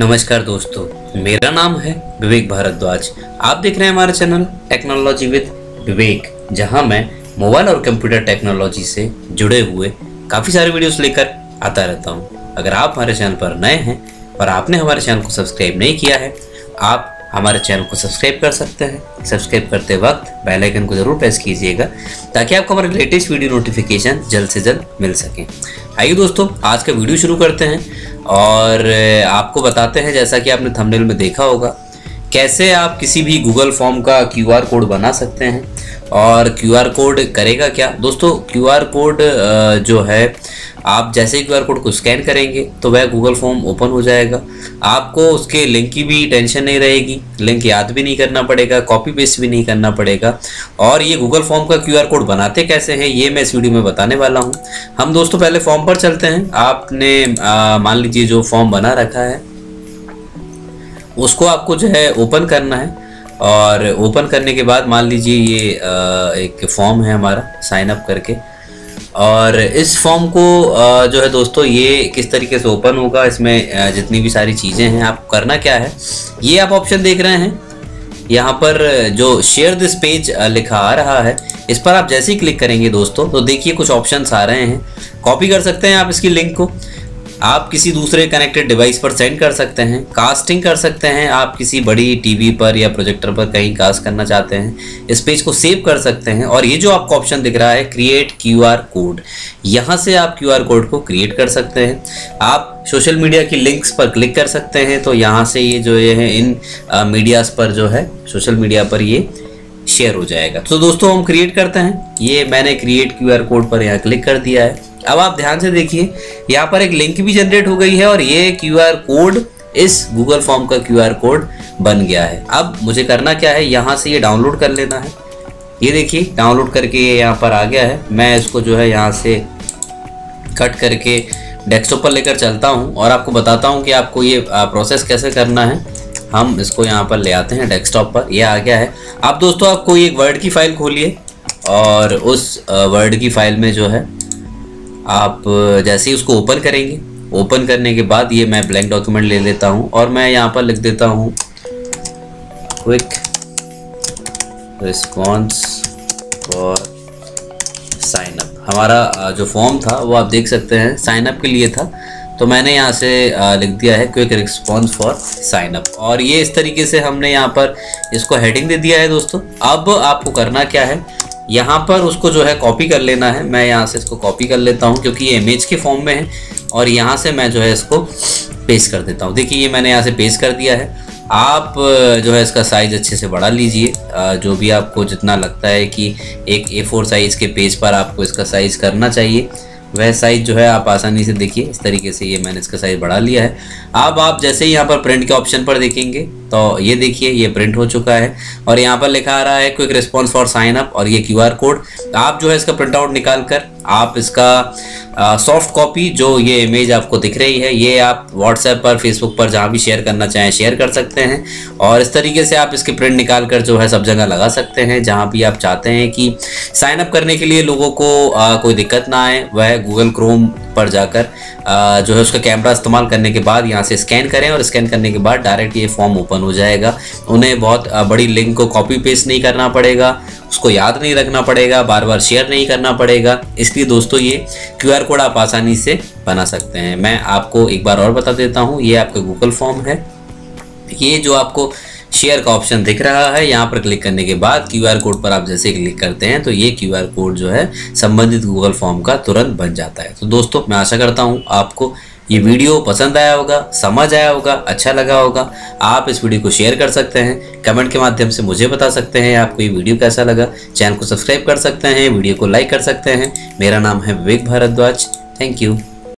नमस्कार दोस्तों, मेरा नाम है विवेक भारद्वाज। आप देख रहे हैं हमारा चैनल टेक्नोलॉजी विद विवेक, जहाँ मैं मोबाइल और कंप्यूटर टेक्नोलॉजी से जुड़े हुए काफ़ी सारे वीडियोस लेकर आता रहता हूँ। अगर आप हमारे चैनल पर नए हैं और आपने हमारे चैनल को सब्सक्राइब नहीं किया है, आप हमारे चैनल को सब्सक्राइब कर सकते हैं। सब्सक्राइब करते वक्त बेल आइकन को ज़रूर प्रेस कीजिएगा, ताकि आपको हमारे लेटेस्ट वीडियो नोटिफिकेशन जल्द से जल्द मिल सके। आइए दोस्तों, आज का वीडियो शुरू करते हैं और आपको बताते हैं, जैसा कि आपने थंबनेल में देखा होगा कैसे आप किसी भी गूगल फॉर्म का क्यूआर कोड बना सकते हैं और क्यूआर कोड करेगा क्या? दोस्तों क्यूआर कोड जो है, आप जैसे ही क्यूआर कोड को स्कैन करेंगे तो वह गूगल फॉर्म ओपन हो जाएगा। आपको उसके लिंक की भी टेंशन नहीं रहेगी लिंक याद भी नहीं करना पड़ेगा कॉपी पेस्ट भी नहीं करना पड़ेगा। और ये गूगल फॉर्म का क्यूआर कोड बनाते कैसे हैं, ये मैं इस वीडियो में बताने वाला हूँ। हम दोस्तों, पहले फॉर्म पर चलते हैं। आपने मान लीजिए जो फॉर्म बना रखा है उसको आपको जो है ओपन करना है। और ओपन करने के बाद मान लीजिए ये एक फॉर्म है हमारा साइन अप करके। और इस फॉर्म को जो है दोस्तों, ये किस तरीके से ओपन होगा, इसमें जितनी भी सारी चीज़ें हैं, आप करना क्या है, ये आप ऑप्शन देख रहे हैं। यहाँ पर जो शेयर दिस पेज लिखा आ रहा है, इस पर आप जैसे ही क्लिक करेंगे दोस्तों तो देखिए कुछ ऑप्शंस आ रहे हैं। कॉपी कर सकते हैं आप इसकी लिंक को। आप किसी दूसरे कनेक्टेड डिवाइस पर सेंड कर सकते हैं कास्टिंग कर सकते हैं, आप किसी बड़ी टीवी पर या प्रोजेक्टर पर कहीं कास्ट करना चाहते हैं, इस पेज को सेव कर सकते हैं और ये जो आपको ऑप्शन दिख रहा है क्रिएट क्यूआर कोड यहाँ से आप क्यूआर कोड को क्रिएट कर सकते हैं। आप सोशल मीडिया की लिंक्स पर क्लिक कर सकते हैं तो यहाँ से ये जो ये है, इन मीडियाज पर जो है सोशल मीडिया पर ये शेयर हो जाएगा। तो दोस्तों, हम क्रिएट करते हैं। ये मैंने क्रिएट क्यूआर कोड पर यहाँ क्लिक कर दिया है। अब आप ध्यान से देखिए, यहाँ पर एक लिंक भी जनरेट हो गई है और ये क्यूआर कोड इस गूगल फॉर्म का क्यूआर कोड बन गया है। अब मुझे करना क्या है? यहाँ से ये डाउनलोड कर लेना है। ये देखिए डाउनलोड करके ये यहाँ पर आ गया है। मैं इसको जो है यहाँ से कट करके डेस्कटॉप पर लेकर चलता हूँ और आपको बताता हूँ कि आपको ये प्रोसेस कैसे करना है। हम इसको यहाँ पर ले आते हैं डेस्कटॉप पर। ये आ गया है। अब दोस्तों आप कोई एक वर्ड की फ़ाइल खोलिए और उस वर्ड की फ़ाइल में जो है आप जैसे ही उसको ओपन करेंगे ओपन करने के बाद ये मैं ब्लैंक डॉक्यूमेंट ले लेता हूँ और मैं यहाँ पर लिख देता हूँ quick response for sign up हमारा जो फॉर्म था, वो आप देख सकते हैं साइन अप के लिए था। तो मैंने यहाँ से लिख दिया है quick response for sign up और ये इस तरीके से हमने यहाँ पर इसको हेडिंग दे दिया है दोस्तों। अब आपको करना क्या है यहाँ पर उसको जो है कॉपी कर लेना है। मैं यहाँ से इसको कॉपी कर लेता हूँ क्योंकि ये इमेज के फॉर्म में है और यहाँ से मैं जो है इसको पेस्ट कर देता हूँ। देखिए, ये मैंने यहाँ से पेस्ट कर दिया है। आप जो है इसका साइज़ अच्छे से बढ़ा लीजिए। जो भी आपको जितना लगता है कि एक ए फोर साइज़ के पेज पर आपको इसका साइज़ करना चाहिए, वह साइज़ जो है आप आसानी से देखिए। इस तरीके से ये मैंने इसका साइज़ बढ़ा लिया है। अब आप जैसे ही यहाँ पर प्रिंट के ऑप्शन पर देखेंगे तो ये देखिए ये प्रिंट हो चुका है। और यहाँ पर लिखा आ रहा है quick response for sign up और ये क्यूआर कोड आप जो है इसका प्रिंट आउट निकाल कर आप इसका सॉफ्ट कॉपी जो ये इमेज आपको दिख रही है ये आप व्हाट्सएप पर फेसबुक पर जहाँ भी शेयर करना चाहें शेयर कर सकते हैं। और इस तरीके से आप इसके प्रिंट निकाल कर जो है सब जगह लगा सकते हैं जहाँ भी आप चाहते हैं कि साइन अप करने के लिए लोगों को आ, कोई दिक्कत ना आए। वह गूगल क्रोम पर जाकर जो है उसका कैमरा इस्तेमाल करने के बाद यहाँ से स्कैन करें और स्कैन करने के बाद डायरेक्ट ये फॉर्म ओपन हो जाएगा। उन्हें बहुत बड़ी लिंक को कॉपी पेस्ट नहीं करना पड़ेगा, उसको याद नहीं रखना पड़ेगा बार बार शेयर नहीं करना पड़ेगा। इसलिए दोस्तों ये क्यूआर कोड आप आसानी से बना सकते हैं। मैं आपको एक बार और बता देता हूँ, ये आपका गूगल फॉर्म है। ये जो आपको शेयर का ऑप्शन दिख रहा है। यहाँ पर क्लिक करने के बाद क्यूआर कोड पर आप जैसे क्लिक करते हैं तो ये क्यूआर कोड जो है, संबंधित गूगल फॉर्म का तुरंत बन जाता है। तो दोस्तों, मैं आशा करता हूँ आपको ये वीडियो पसंद आया होगा, समझ आया होगा अच्छा लगा होगा। आप इस वीडियो को शेयर कर सकते हैं कमेंट के माध्यम से मुझे बता सकते हैं, आपको ये वीडियो कैसा लगा। चैनल को सब्सक्राइब कर सकते हैं वीडियो को लाइक कर सकते हैं। मेरा नाम है विवेक भारद्वाज। Thank you